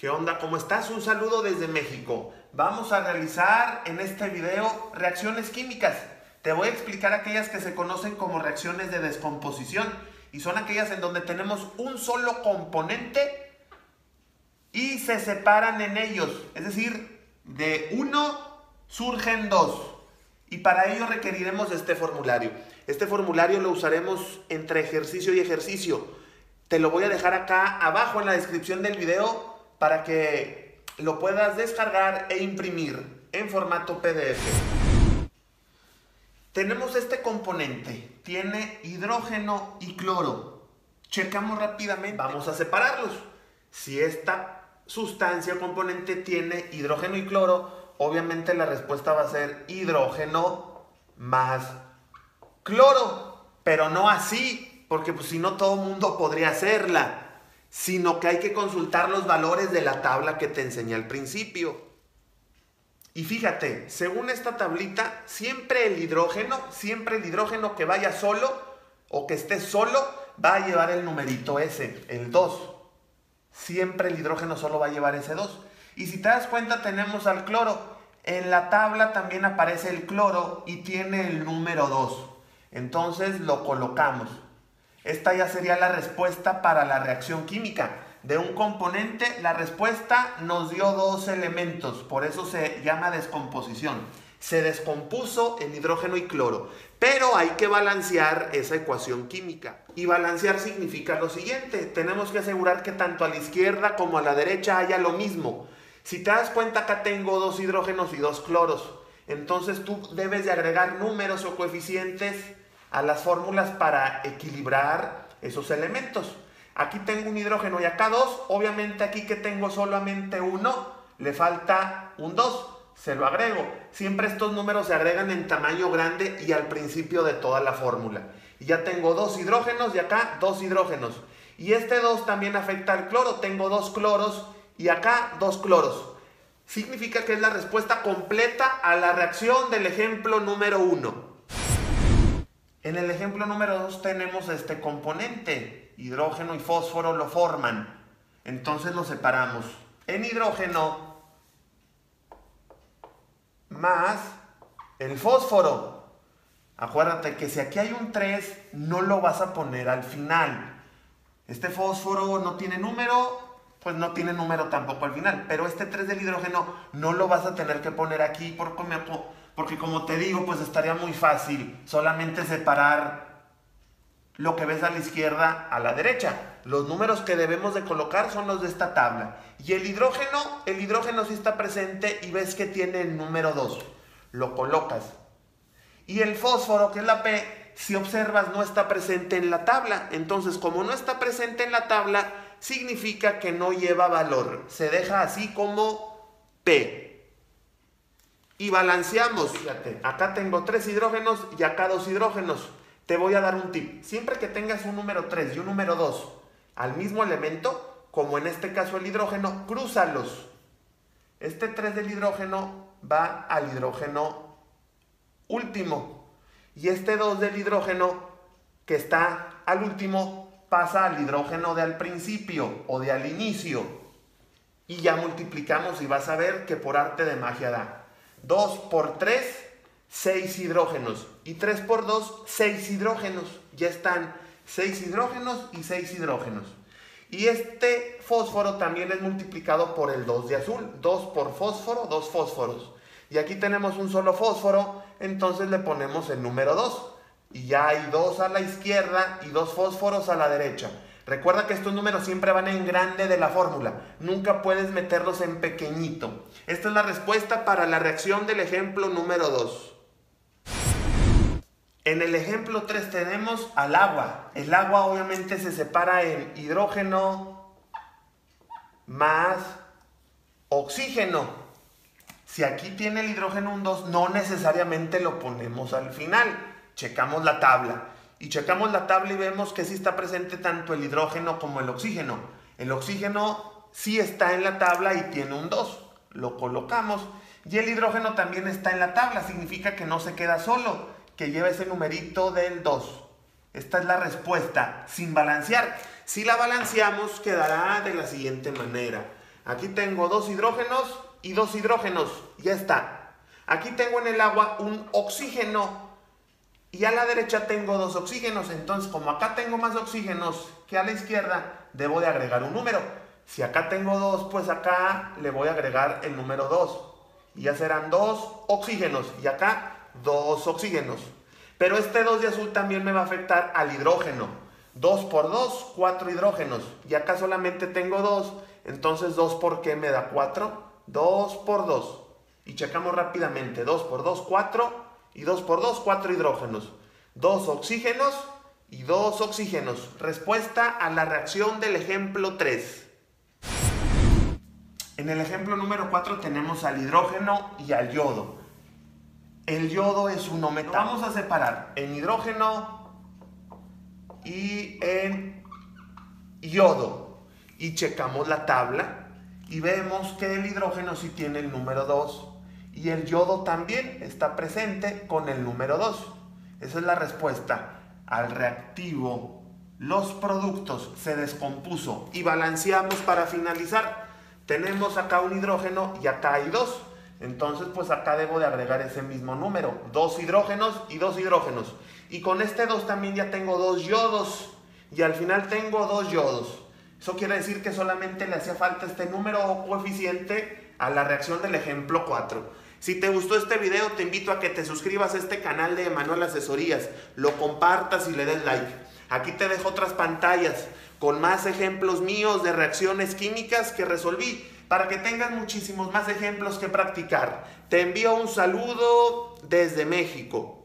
¿Qué onda? ¿Cómo estás? Un saludo desde México. Vamos a realizar en este video reacciones químicas. Te voy a explicar aquellas que se conocen como reacciones de descomposición y son aquellas en donde tenemos un solo componente y se separan en ellos. Es decir, de uno surgen dos. Y para ello requeriremos este formulario. Este formulario lo usaremos entre ejercicio y ejercicio. Te lo voy a dejar acá abajo en la descripción del video para que lo puedas descargar e imprimir en formato PDF. Tenemos este componente, tiene hidrógeno y cloro. Checamos rápidamente, vamos a separarlos. Si esta sustancia o componente tiene hidrógeno y cloro, obviamente la respuesta va a ser hidrógeno más cloro, pero no así, porque pues, si no todo mundo podría hacerla sino que hay que consultar los valores de la tabla que te enseñé al principio. Y fíjate, según esta tablita, siempre el hidrógeno, siempre el hidrógeno que vaya solo o que esté solo, va a llevar el numerito ese, el 2. Siempre el hidrógeno solo va a llevar ese 2. Y si te das cuenta, tenemos al cloro. En la tabla también aparece el cloro y tiene el número 2. Entonces lo colocamos. Esta ya sería la respuesta para la reacción química. De un componente, la respuesta nos dio dos elementos, por eso se llama descomposición. Se descompuso el hidrógeno y cloro, pero hay que balancear esa ecuación química. Y balancear significa lo siguiente, tenemos que asegurar que tanto a la izquierda como a la derecha haya lo mismo. Si te das cuenta, acá tengo dos hidrógenos y dos cloros. Entonces tú debes de agregar números o coeficientes a las fórmulas para equilibrar esos elementos. Aquí tengo un hidrógeno y acá dos. Obviamente aquí que tengo solamente uno, le falta un 2. Se lo agrego. Siempre estos números se agregan en tamaño grande y al principio de toda la fórmula. Y ya tengo dos hidrógenos y acá dos hidrógenos. Y este 2 también afecta al cloro. Tengo dos cloros y acá dos cloros. Significa que es la respuesta completa a la reacción del ejemplo número 1. En el ejemplo número 2 tenemos este componente, hidrógeno y fósforo lo forman. Entonces lo separamos en hidrógeno más el fósforo. Acuérdate que si aquí hay un 3, no lo vas a poner al final. Este fósforo no tiene número, pues no tiene número tampoco al final. Pero este 3 del hidrógeno no lo vas a tener que poner aquí me porque como te digo, pues estaría muy fácil solamente separar lo que ves a la izquierda a la derecha. Los números que debemos de colocar son los de esta tabla. Y el hidrógeno, el hidrógeno sí está presente y ves que tiene el número 2. Lo colocas. Y el fósforo, que es la P, si observas no está presente en la tabla. Entonces, como no está presente en la tabla, significa que no lleva valor. Se deja así como P y balanceamos. Fíjate, acá tengo tres hidrógenos y acá dos hidrógenos. Te voy a dar un tip. Siempre que tengas un número 3 y un número 2 al mismo elemento, como en este caso el hidrógeno, crúzalos. Este 3 del hidrógeno va al hidrógeno último. Y este 2 del hidrógeno que está al último pasa al hidrógeno de al principio o de al inicio. Y ya multiplicamos y vas a ver que por arte de magia da 2 por 3, 6 hidrógenos. Y 3 por 2, 6 hidrógenos. Ya están 6 hidrógenos y 6 hidrógenos. Y este fósforo también es multiplicado por el 2 de azul. 2 por fósforo, 2 fósforos. Y aquí tenemos un solo fósforo, entonces le ponemos el número 2. Y ya hay 2 a la izquierda y 2 fósforos a la derecha. Recuerda que estos números siempre van en grande de la fórmula, nunca puedes meterlos en pequeñito. Esta es la respuesta para la reacción del ejemplo número 2. En el ejemplo 3 tenemos al agua. El agua obviamente se separa en hidrógeno más oxígeno. Si aquí tiene el hidrógeno un 2, no necesariamente lo ponemos al final. Checamos la tabla y checamos la tabla y vemos que sí está presente tanto el hidrógeno como el oxígeno. El oxígeno sí está en la tabla y tiene un 2. Lo colocamos. Y el hidrógeno también está en la tabla. Significa que no se queda solo, que lleva ese numerito del 2. Esta es la respuesta sin balancear. Si la balanceamos quedará de la siguiente manera. Aquí tengo dos hidrógenos y dos hidrógenos. Ya está. Aquí tengo en el agua un oxígeno y a la derecha tengo dos oxígenos. Entonces, como acá tengo más oxígenos que a la izquierda, debo de agregar un número. Si acá tengo dos, pues acá le voy a agregar el número 2. Y ya serán dos oxígenos. Y acá dos oxígenos. Pero este 2 de azul también me va a afectar al hidrógeno. 2 por 2, 4 hidrógenos. Y acá solamente tengo 2. Entonces 2 por qué me da 4? 2 por 2. Y checamos rápidamente. 2 por 2, 4 y 2 por 2, 4 hidrógenos. 2 oxígenos y 2 oxígenos. Respuesta a la reacción del ejemplo 3. En el ejemplo número 4 tenemos al hidrógeno y al yodo. El yodo es un metal. Vamos a separar en hidrógeno y en yodo. Y checamos la tabla y vemos que el hidrógeno sí tiene el número 2 y el yodo también está presente con el número 2. Esa es la respuesta al reactivo. Los productos se descompuso y balanceamos para finalizar. Tenemos acá un hidrógeno y acá hay dos. Entonces, pues acá debo de agregar ese mismo número. Dos hidrógenos y dos hidrógenos. Y con este 2 también ya tengo dos yodos. Y al final tengo dos yodos. Eso quiere decir que solamente le hacía falta este número o coeficiente a la reacción del ejemplo 4. Si te gustó este video, te invito a que te suscribas a este canal de Emanuel Asesorías, lo compartas y le des like. Aquí te dejo otras pantallas con más ejemplos míos de reacciones químicas que resolví para que tengas muchísimos más ejemplos que practicar. Te envío un saludo desde México.